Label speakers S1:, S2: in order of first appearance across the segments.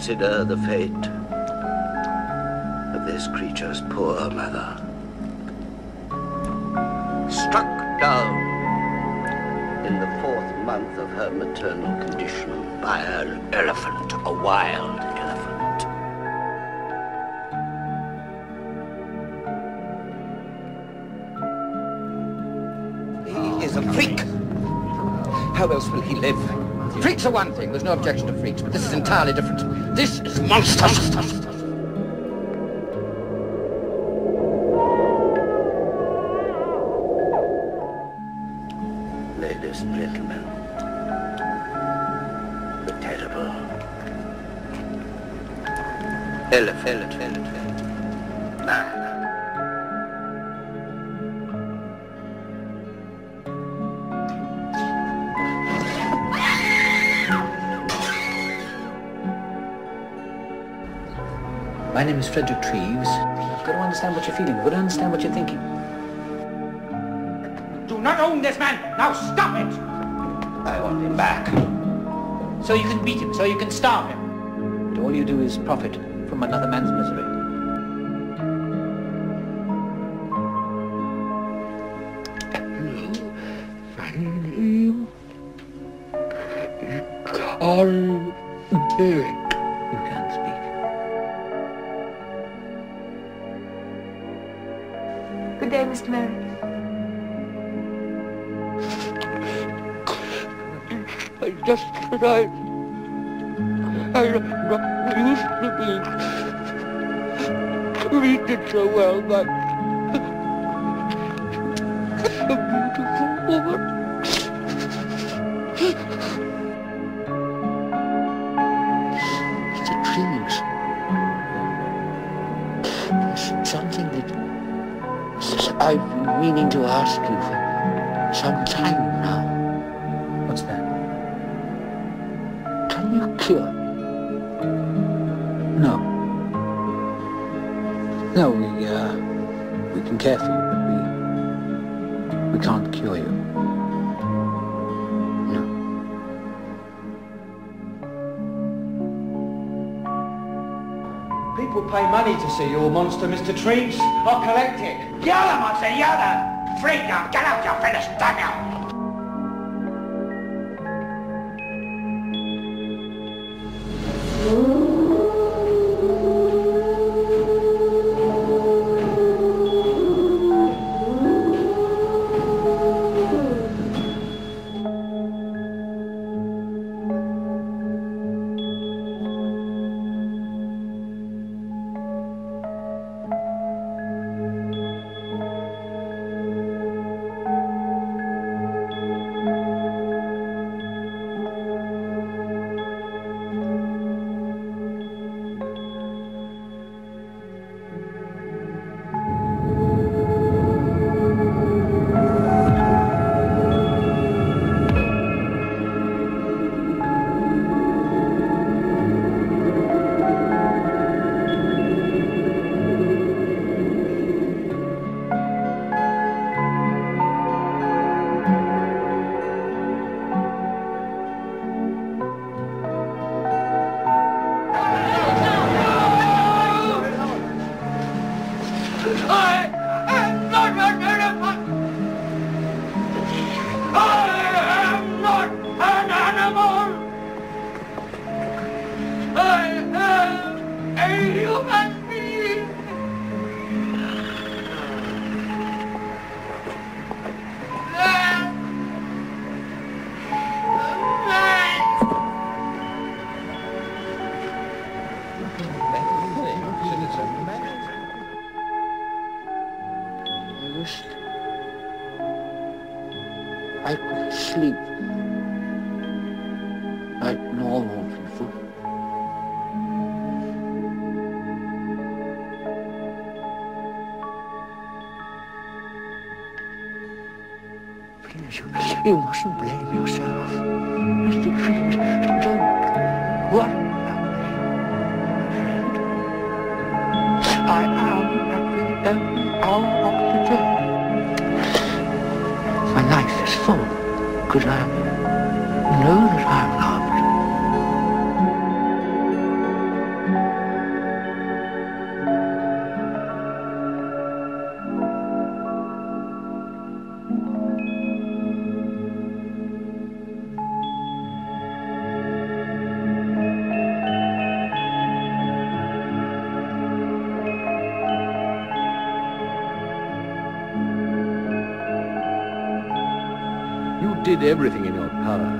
S1: consider the fate of this creature's poor mother. Struck down in the fourth month of her maternal condition by an elephant, a wild elephant.
S2: He is a freak. How else will he live? Freaks are one thing, there's no objection to freaks, but this is entirely different. This is monstrous.
S1: Ladies and gentlemen, the terrible elephant. elephant.
S3: My name is Frederick Treves. You've got to understand what you're feeling. You've got to understand what you're thinking.
S2: Do not own this man. Now stop it.
S1: I want him back.
S3: So you can beat him, so you can starve him. But all you do is profit from another man's misery. You can't
S4: Good day, Mr. Merrick.
S5: I just that I, I used to be treated so well by a beautiful woman. Mr. Treves, there's something that I've been meaning to ask you for some time now.
S3: What's that?
S5: Can you cure?
S3: No. No, we, uh, we can care for you, but we, we can't cure you.
S6: People pay money to see your monster, Mr. Treves. I'll collect it.
S2: You're the monster, you're the freak. Now get out, you finished, damn you. I
S5: wish I could sleep like normal people. Please, you, mustn't blame yourself. Mr. Treves, don't worry
S7: did everything in your power.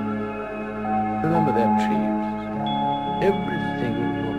S7: Remember that, Chiefs. Everything in your